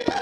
Yeah.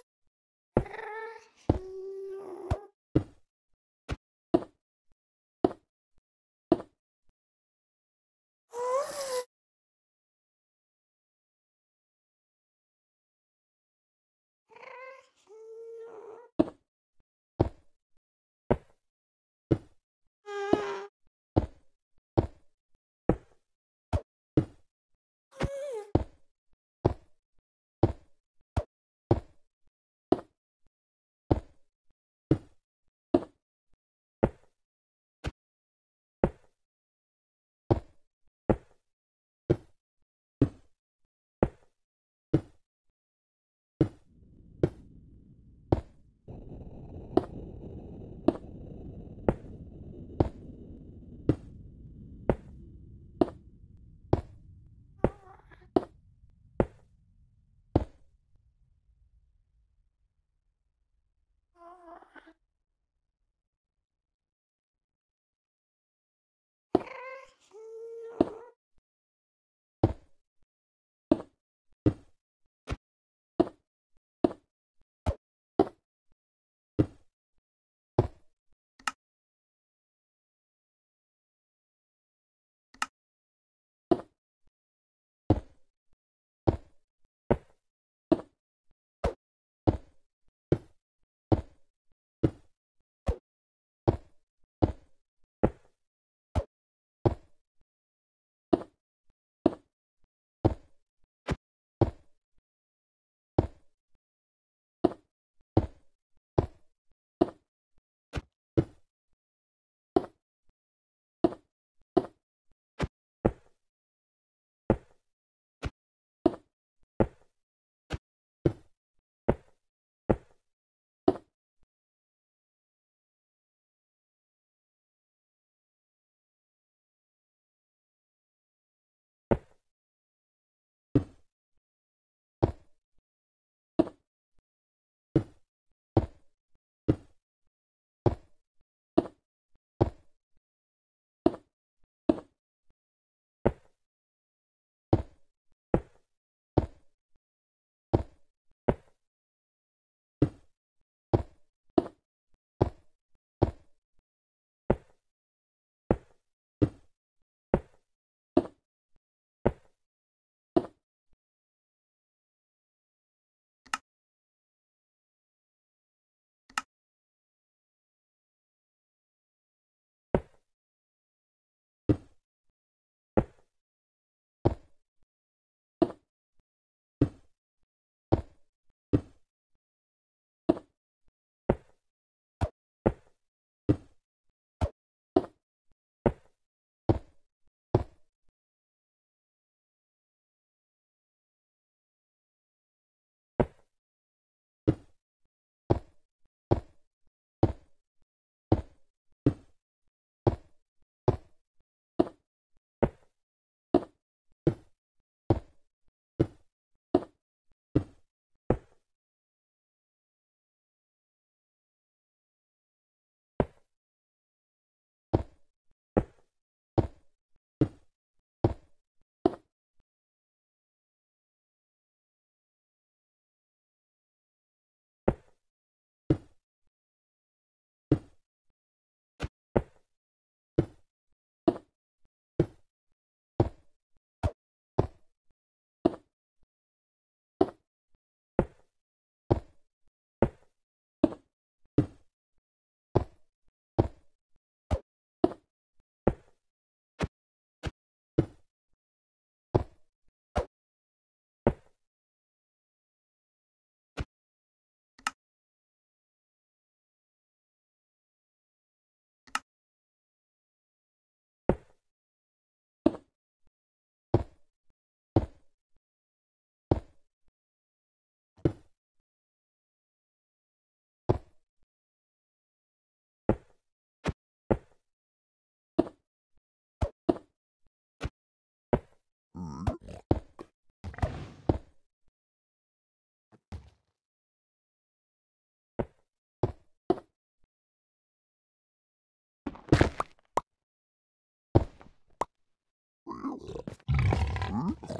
Hmm?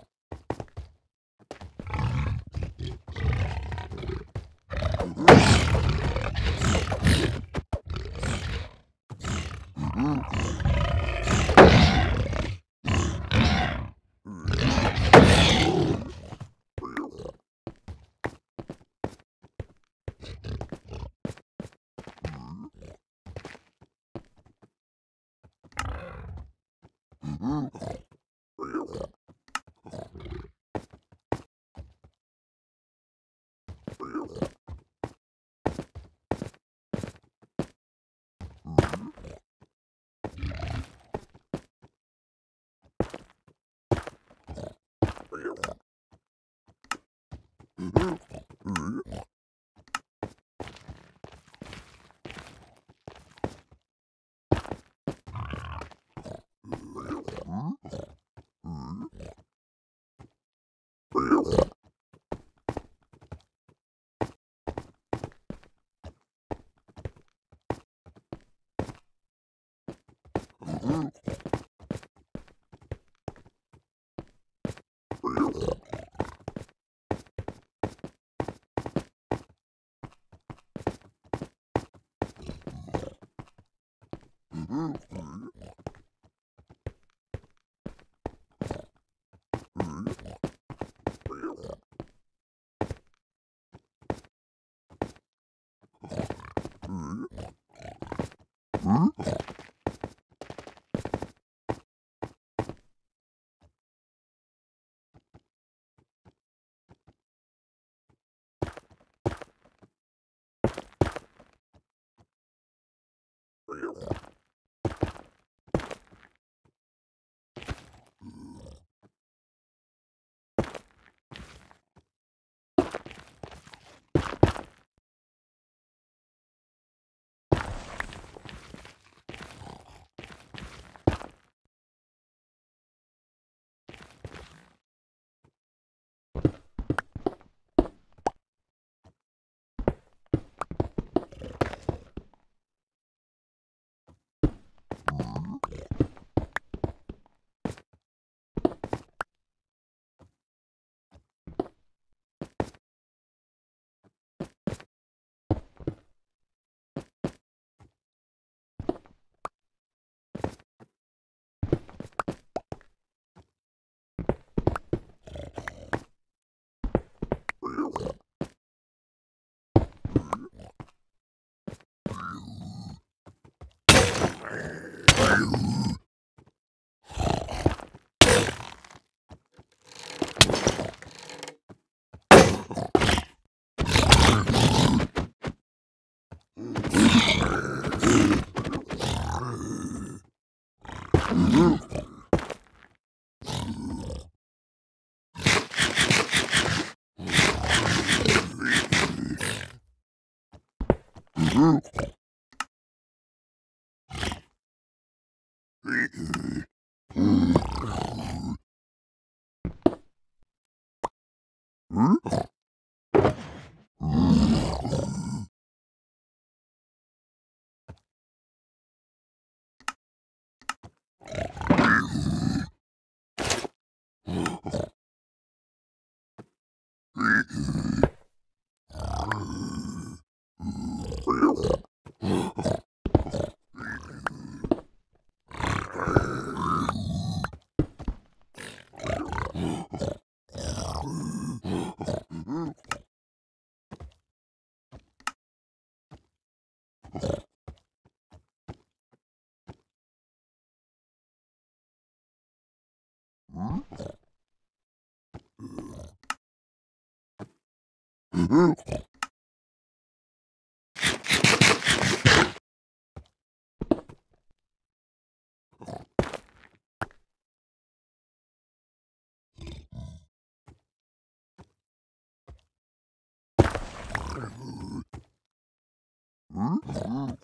嗯 Huh? Yeah. Are you Mm-hmm. 啊。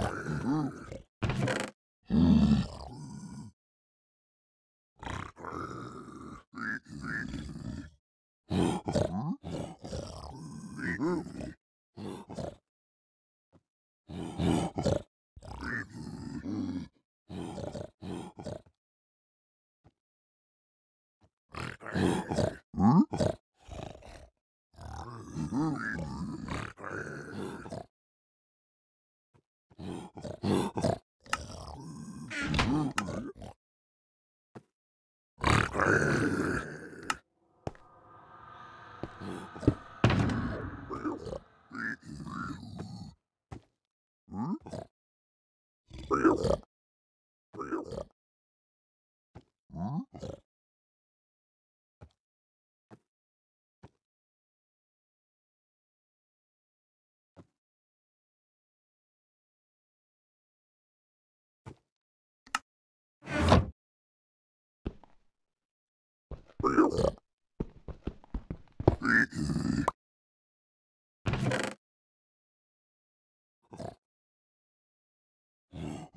Oh.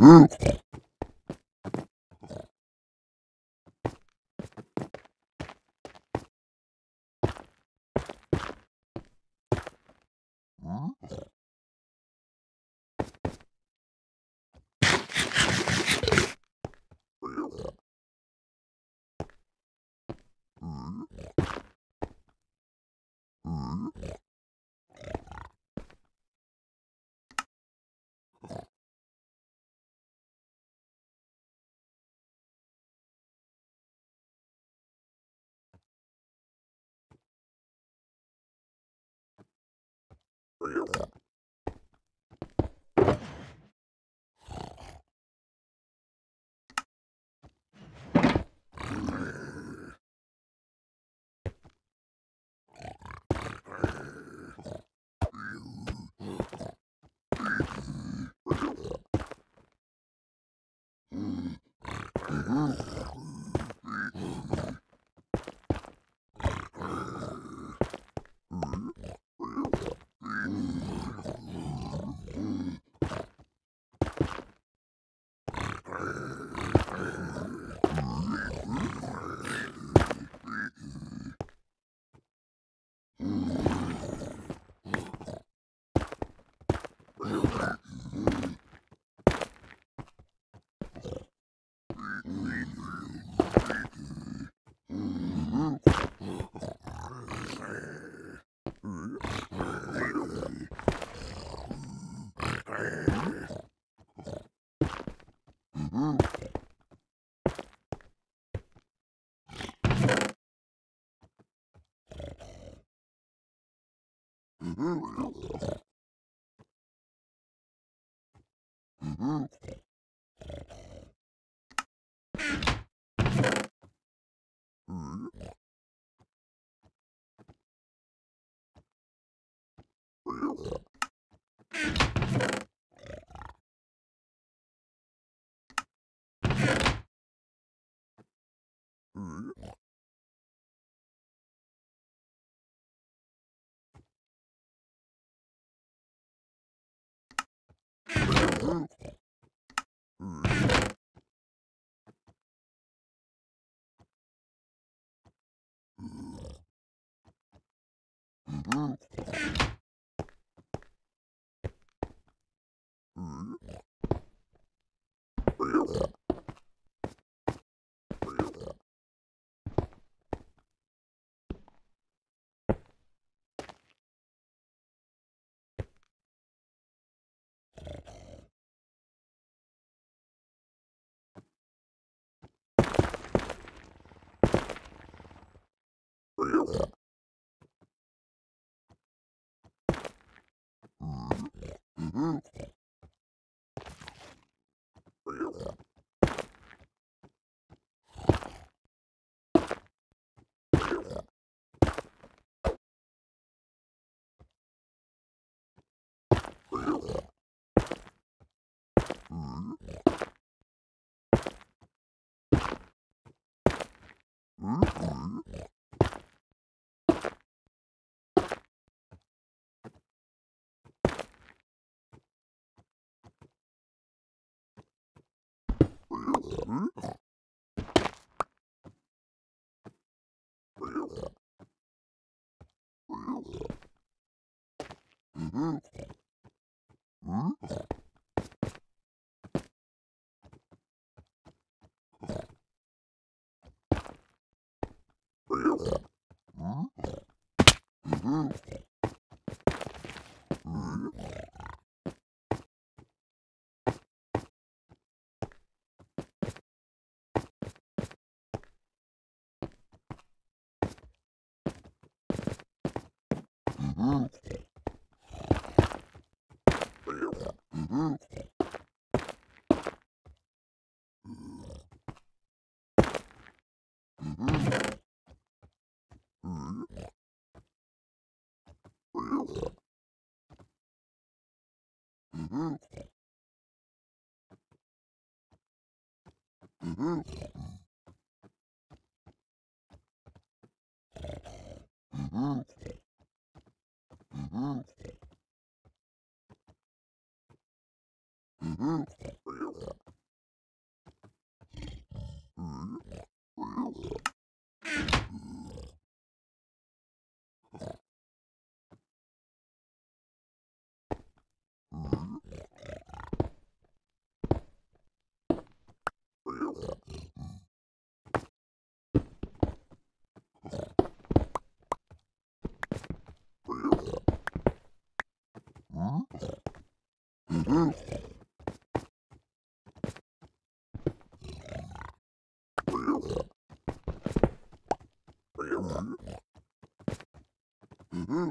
Yeah. Mm-hmm. Mm-hmm. mm-hmm. won't. Yeah. Mm-hmm. mm-hmm. mm-hmm. Mm-hmm. Mm-hmm. Mm-hmm.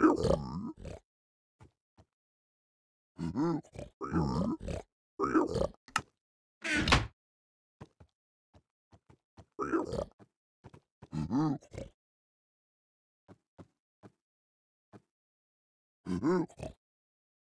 Valeu!